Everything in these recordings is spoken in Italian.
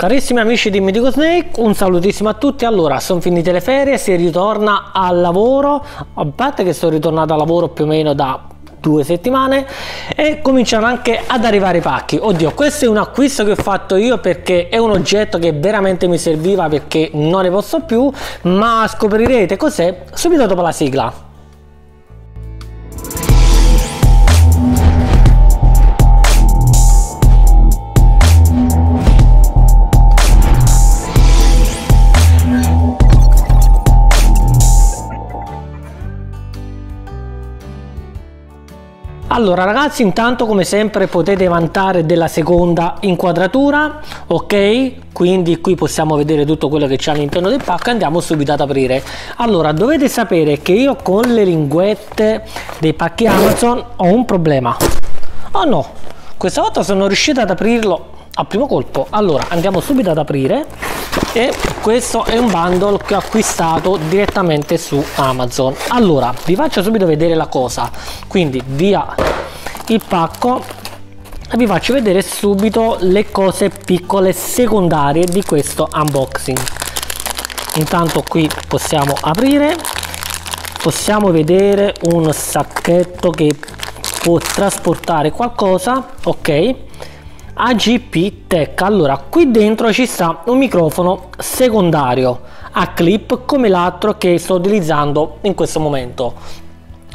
Carissimi amici di Medico Snake, un salutissimo a tutti. Allora, sono finite le ferie, si ritorna al lavoro. A parte che sono ritornato al lavoro più o meno da due settimane e cominciano anche ad arrivare i pacchi oddio questo è un acquisto che ho fatto io perché è un oggetto che veramente mi serviva perché non ne posso più ma scoprirete cos'è subito dopo la sigla Allora ragazzi intanto come sempre potete vantare della seconda inquadratura ok? Quindi qui possiamo vedere tutto quello che c'è all'interno del pacco. Andiamo subito ad aprire. Allora dovete sapere che io con le linguette dei pacchi Amazon ho un problema. Oh no questa volta sono riuscito ad aprirlo a primo colpo. Allora andiamo subito ad aprire e questo è un bundle che ho acquistato direttamente su Amazon. Allora vi faccio subito vedere la cosa. Quindi via il pacco e vi faccio vedere subito le cose piccole secondarie di questo unboxing. Intanto qui possiamo aprire possiamo vedere un sacchetto che può trasportare qualcosa ok AGP Tech. Allora qui dentro ci sta un microfono secondario a clip come l'altro che sto utilizzando in questo momento.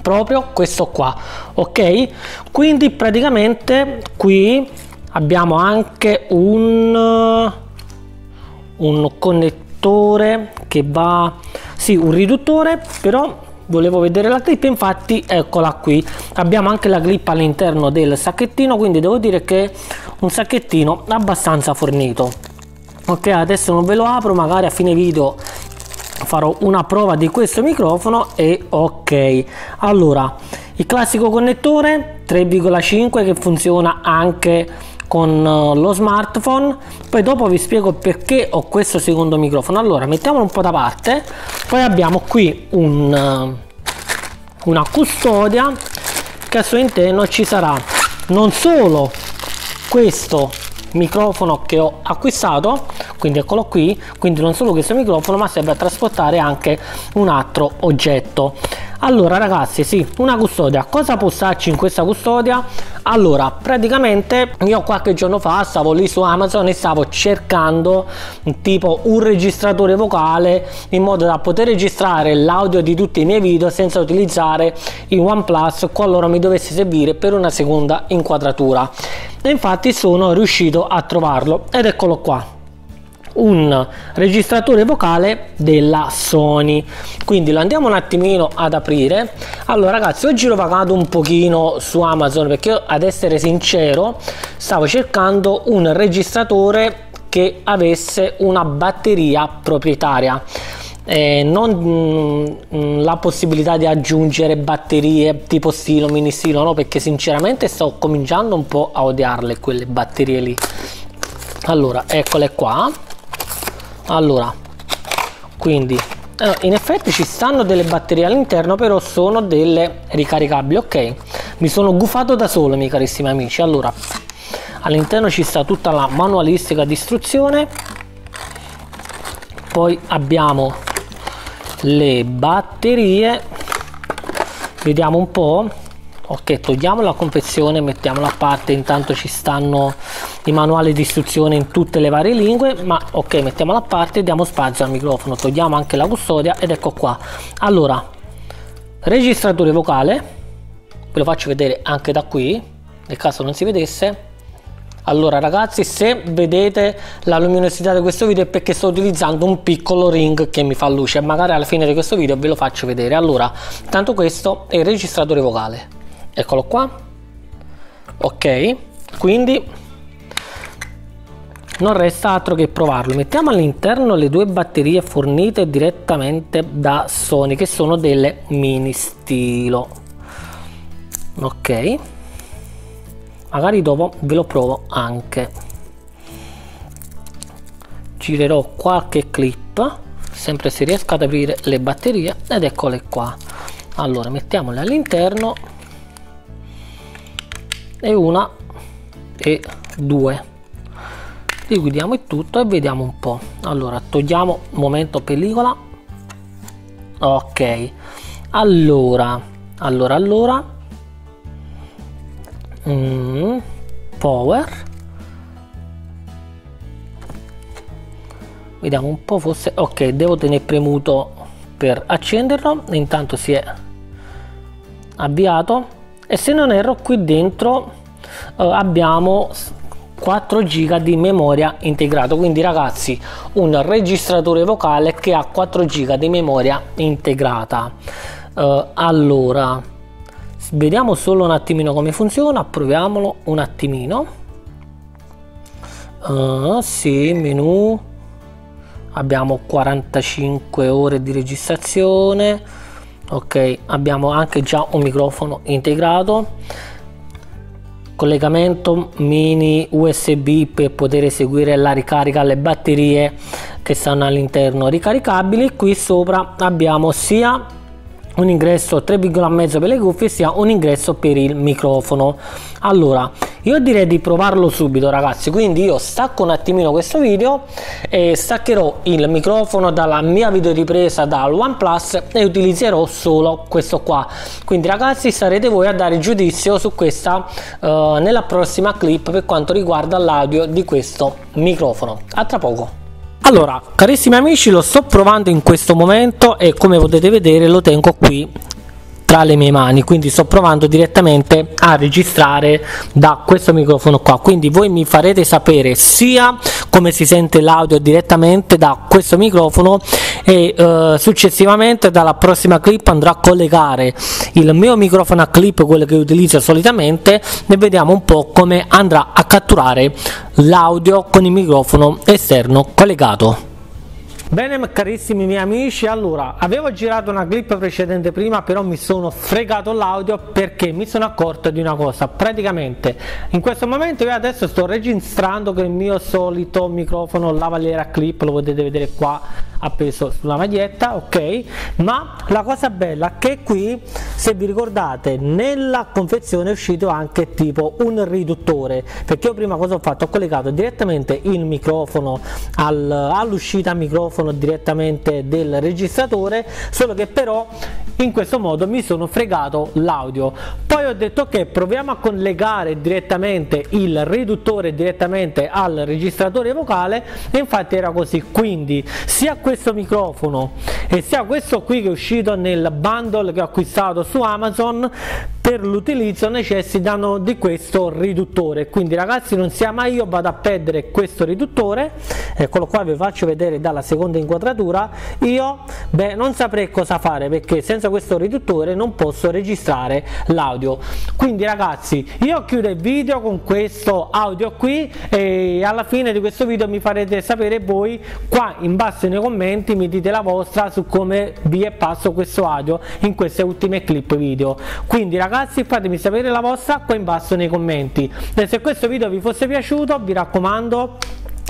Proprio questo qua ok? Quindi praticamente qui abbiamo anche un un connettore che va sì un riduttore però volevo vedere la clip infatti eccola qui. Abbiamo anche la clip all'interno del sacchettino quindi devo dire che un sacchettino abbastanza fornito. Ok adesso non ve lo apro magari a fine video farò una prova di questo microfono e ok. Allora il classico connettore 3,5 che funziona anche con eh, lo smartphone. Poi dopo vi spiego perché ho questo secondo microfono. Allora mettiamolo un po' da parte. Poi abbiamo qui un, eh, una custodia che al suo interno ci sarà non solo questo microfono che ho acquistato quindi eccolo qui quindi non solo questo microfono ma serve a trasportare anche un altro oggetto allora ragazzi sì una custodia. Cosa può starci in questa custodia? Allora praticamente io qualche giorno fa stavo lì su amazon e stavo cercando tipo un registratore vocale in modo da poter registrare l'audio di tutti i miei video senza utilizzare il oneplus qualora mi dovesse servire per una seconda inquadratura. E infatti sono riuscito a trovarlo ed eccolo qua un registratore vocale della Sony. Quindi lo andiamo un attimino ad aprire. Allora ragazzi oggi l'ho pagato un pochino su Amazon perché io, ad essere sincero stavo cercando un registratore che avesse una batteria proprietaria. Eh, non mh, mm, la possibilità di aggiungere batterie tipo stilo mini stilo no perché sinceramente sto cominciando un po' a odiarle quelle batterie lì. Allora eccole qua allora quindi eh, in effetti ci stanno delle batterie all'interno però sono delle ricaricabili ok? Mi sono gufato da solo miei carissimi amici. Allora all'interno ci sta tutta la manualistica di istruzione poi abbiamo le batterie. Vediamo un po' ok togliamo la confezione mettiamola a parte. Intanto ci stanno i manuali di istruzione in tutte le varie lingue ma ok mettiamola a parte diamo spazio al microfono togliamo anche la custodia ed ecco qua. Allora registratore vocale ve lo faccio vedere anche da qui nel caso non si vedesse. Allora ragazzi se vedete la luminosità di questo video è perché sto utilizzando un piccolo ring che mi fa luce magari alla fine di questo video ve lo faccio vedere. Allora tanto questo è il registratore vocale. Eccolo qua. Ok quindi non resta altro che provarlo. Mettiamo all'interno le due batterie fornite direttamente da Sony che sono delle mini stilo. Ok. Magari dopo ve lo provo anche. Girerò qualche clip sempre se riesco ad aprire le batterie ed eccole qua. Allora mettiamole all'interno. E una e due liquidiamo il tutto e vediamo un po' allora togliamo momento pellicola. Ok. Allora allora allora. Mm, power. Vediamo un po' forse ok devo tenere premuto per accenderlo. Intanto si è avviato. E se non erro qui dentro eh, abbiamo 4 giga di memoria integrato. Quindi ragazzi un registratore vocale che ha 4 giga di memoria integrata. Eh, allora vediamo solo un attimino come funziona. Proviamolo un attimino. Uh, sì menu. Abbiamo 45 ore di registrazione. Ok abbiamo anche già un microfono integrato collegamento mini usb per poter eseguire la ricarica alle batterie che stanno all'interno ricaricabili. Qui sopra abbiamo sia un ingresso 3,5 per le cuffie sia un ingresso per il microfono. Allora io direi di provarlo subito ragazzi. Quindi io stacco un attimino questo video e staccherò il microfono dalla mia videoripresa dal OnePlus e utilizzerò solo questo qua. Quindi ragazzi sarete voi a dare giudizio su questa uh, nella prossima clip per quanto riguarda l'audio di questo microfono. A tra poco allora carissimi amici lo sto provando in questo momento e come potete vedere lo tengo qui tra le mie mani quindi sto provando direttamente a registrare da questo microfono qua. Quindi voi mi farete sapere sia come si sente l'audio direttamente da questo microfono e eh, successivamente dalla prossima clip andrò a collegare il mio microfono a clip quello che utilizzo solitamente e vediamo un po' come andrà a catturare l'audio con il microfono esterno collegato Bene carissimi miei amici, allora avevo girato una clip precedente prima però mi sono fregato l'audio perché mi sono accorto di una cosa, praticamente in questo momento io adesso sto registrando con il mio solito microfono lavaliera clip, lo potete vedere qua appeso sulla maglietta ok? Ma la cosa bella è che qui se vi ricordate nella confezione è uscito anche tipo un riduttore perché io prima cosa ho fatto? Ho collegato direttamente il microfono al, all'uscita microfono direttamente del registratore solo che però in questo modo mi sono fregato l'audio. Poi ho detto che proviamo a collegare direttamente il riduttore direttamente al registratore vocale e infatti era così. Quindi sia questo microfono e sia questo qui che è uscito nel bundle che ho acquistato su Amazon per l'utilizzo necessitano di questo riduttore. Quindi ragazzi non sia mai io vado a perdere questo riduttore. Eccolo qua vi faccio vedere dalla seconda inquadratura. Io beh non saprei cosa fare perché senza questo riduttore non posso registrare l'audio. Quindi ragazzi io chiudo il video con questo audio qui e alla fine di questo video mi farete sapere voi qua in basso nei commenti mi dite la vostra su come vi è passo questo audio in queste ultime clip video. Quindi ragazzi ragazzi fatemi sapere la vostra qua in basso nei commenti. E se questo video vi fosse piaciuto vi raccomando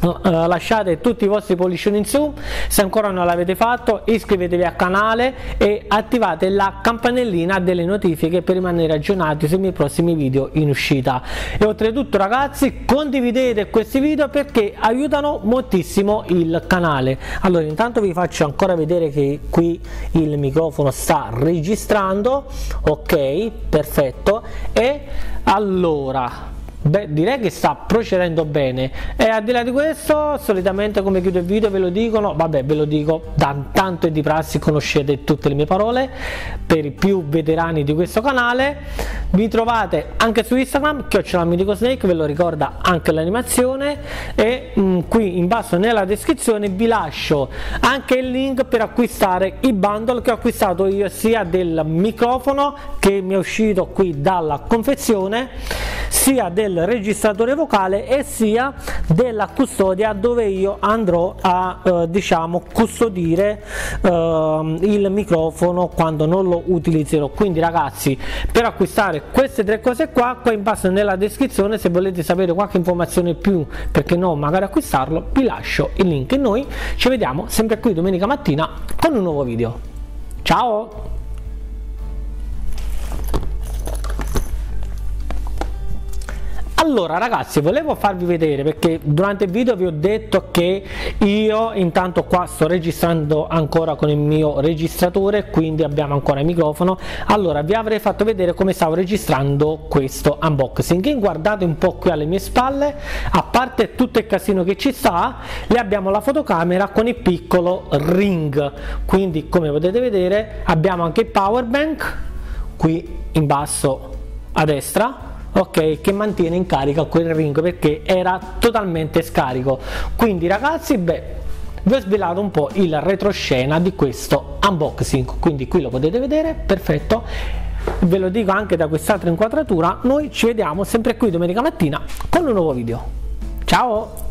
lasciate tutti i vostri pollicioni in su. Se ancora non l'avete fatto iscrivetevi al canale e attivate la campanellina delle notifiche per rimanere aggiornati sui miei prossimi video in uscita. E oltretutto ragazzi condividete questi video perché aiutano moltissimo il canale. Allora intanto vi faccio ancora vedere che qui il microfono sta registrando. Ok perfetto. E allora Beh, direi che sta procedendo bene. E al di là di questo solitamente come chiudo il video ve lo dicono vabbè ve lo dico da tanto e di prassi conoscete tutte le mie parole per i più veterani di questo canale. Vi trovate anche su Instagram Snake ve lo ricorda anche l'animazione. E mh, mm, qui in basso nella descrizione vi lascio anche il link per acquistare i bundle che ho acquistato io sia del microfono che mi è uscito qui dalla confezione sia registratore vocale e sia della custodia dove io andrò a eh, diciamo custodire eh, il microfono quando non lo utilizzerò. Quindi ragazzi per acquistare queste tre cose qua qua in basso nella descrizione se volete sapere qualche informazione più perché no magari acquistarlo vi lascio il link. E noi ci vediamo sempre qui domenica mattina con un nuovo video. Ciao allora ragazzi volevo farvi vedere perché durante il video vi ho detto che io intanto qua sto registrando ancora con il mio registratore quindi abbiamo ancora il microfono. Allora vi avrei fatto vedere come stavo registrando questo unboxing. Guardate un po' qui alle mie spalle a parte tutto il casino che ci sta le abbiamo la fotocamera con il piccolo ring. Quindi come potete vedere abbiamo anche il power bank qui in basso a destra ok che mantiene in carica quel ring perché era totalmente scarico. Quindi ragazzi beh vi ho svelato un po' il retroscena di questo unboxing. Quindi qui lo potete vedere perfetto. Ve lo dico anche da quest'altra inquadratura noi ci vediamo sempre qui domenica mattina con un nuovo video. Ciao